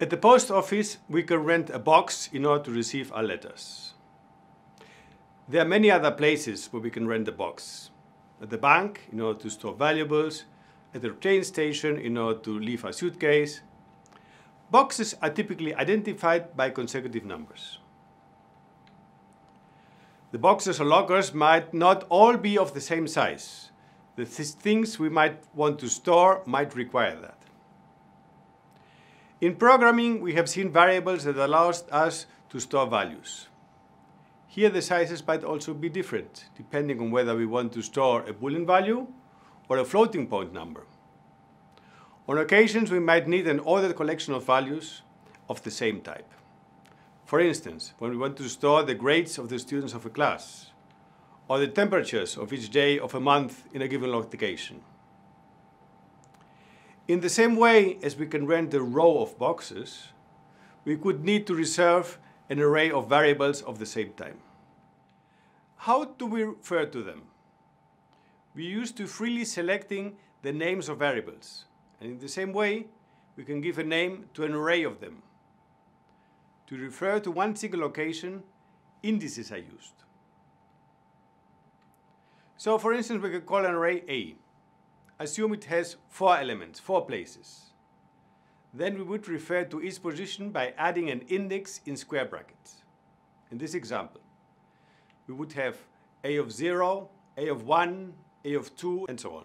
At the post office, we can rent a box in order to receive our letters. There are many other places where we can rent a box. At the bank, in order to store valuables, at the train station, in order to leave our suitcase. Boxes are typically identified by consecutive numbers. The boxes or lockers might not all be of the same size. The th things we might want to store might require that. In programming, we have seen variables that allow us to store values. Here the sizes might also be different, depending on whether we want to store a Boolean value or a floating point number. On occasions, we might need an ordered collection of values of the same type. For instance, when we want to store the grades of the students of a class, or the temperatures of each day of a month in a given location. In the same way as we can rent a row of boxes, we could need to reserve an array of variables of the same type. How do we refer to them? We used to freely selecting the names of variables. And in the same way, we can give a name to an array of them. To refer to one single location, indices are used. So for instance, we could call an array A assume it has four elements, four places. Then we would refer to each position by adding an index in square brackets. In this example, we would have a of 0, a of 1, a of 2, and so on.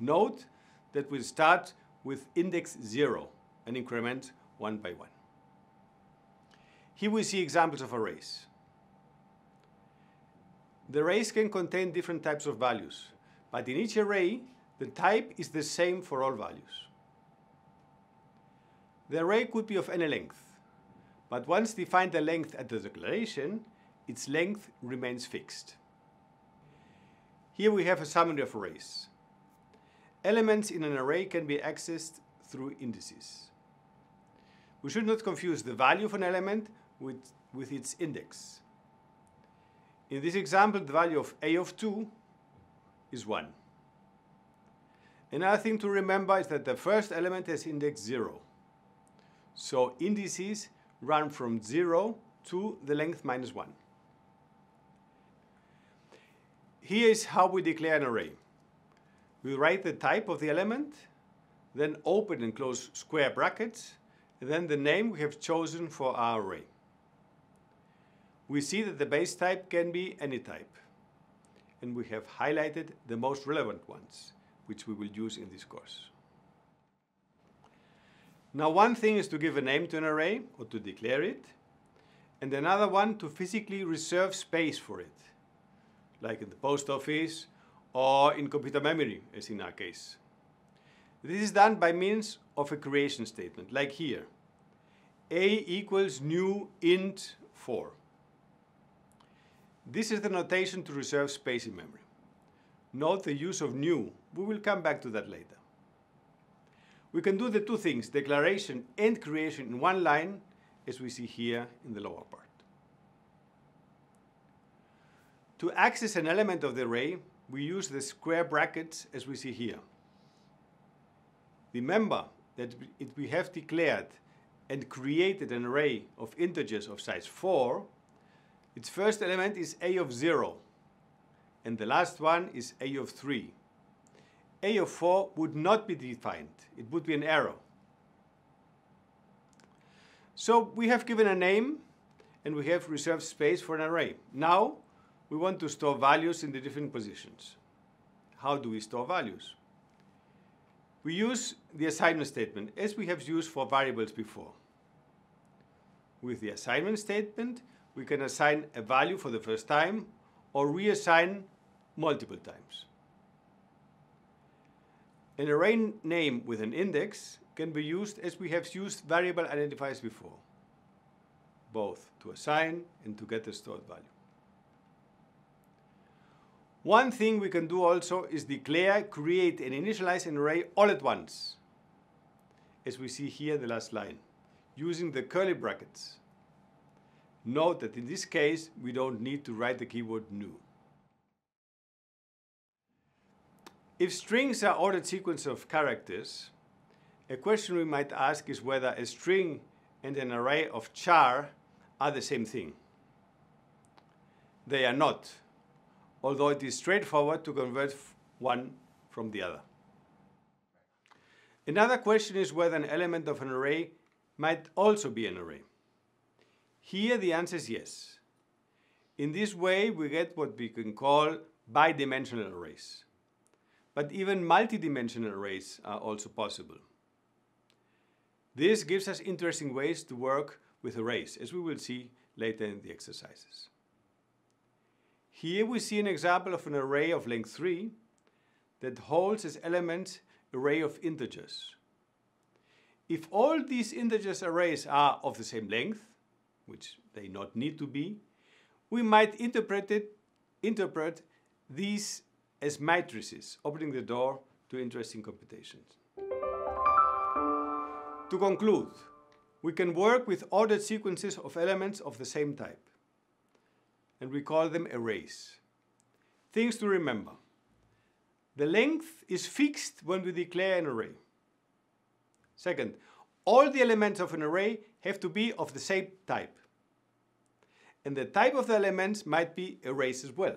Note that we start with index 0 and increment one by one. Here we see examples of arrays. The arrays can contain different types of values, but in each array, the type is the same for all values. The array could be of any length, but once defined the length at the declaration, its length remains fixed. Here we have a summary of arrays. Elements in an array can be accessed through indices. We should not confuse the value of an element with, with its index. In this example, the value of a of 2 is 1. Another thing to remember is that the first element has index 0. So indices run from 0 to the length minus 1. Here is how we declare an array. We write the type of the element, then open and close square brackets, and then the name we have chosen for our array. We see that the base type can be any type, and we have highlighted the most relevant ones which we will use in this course. Now one thing is to give a name to an array or to declare it, and another one to physically reserve space for it, like in the post office or in computer memory, as in our case. This is done by means of a creation statement, like here. a equals new int 4. This is the notation to reserve space in memory. Note the use of new. We will come back to that later. We can do the two things, declaration and creation in one line, as we see here in the lower part. To access an element of the array, we use the square brackets as we see here. Remember that if we have declared and created an array of integers of size 4, its first element is a of 0, and the last one is a of 3. A of 4 would not be defined. It would be an arrow. So we have given a name and we have reserved space for an array. Now we want to store values in the different positions. How do we store values? We use the assignment statement as we have used for variables before. With the assignment statement, we can assign a value for the first time or reassign multiple times. An array name with an index can be used as we have used variable identifiers before, both to assign and to get the stored value. One thing we can do also is declare, create, and initialize an array all at once, as we see here the last line, using the curly brackets. Note that in this case, we don't need to write the keyword new. If strings are ordered sequence of characters, A question we might ask is whether a string and an array of char are the same thing. They are not, although it is straightforward to convert one from the other. Another question is whether an element of an array might also be an array. Here the answer is yes. In this way we get what we can call bidimensional arrays. But even multidimensional arrays are also possible. This gives us interesting ways to work with arrays, as we will see later in the exercises. Here we see an example of an array of length 3 that holds as elements array of integers. If all these integers arrays are of the same length, which they not need to be, we might interpret, it, interpret these as matrices, opening the door to interesting computations. To conclude, we can work with ordered sequences of elements of the same type, and we call them arrays. Things to remember. The length is fixed when we declare an array. Second, all the elements of an array have to be of the same type. And the type of the elements might be arrays as well.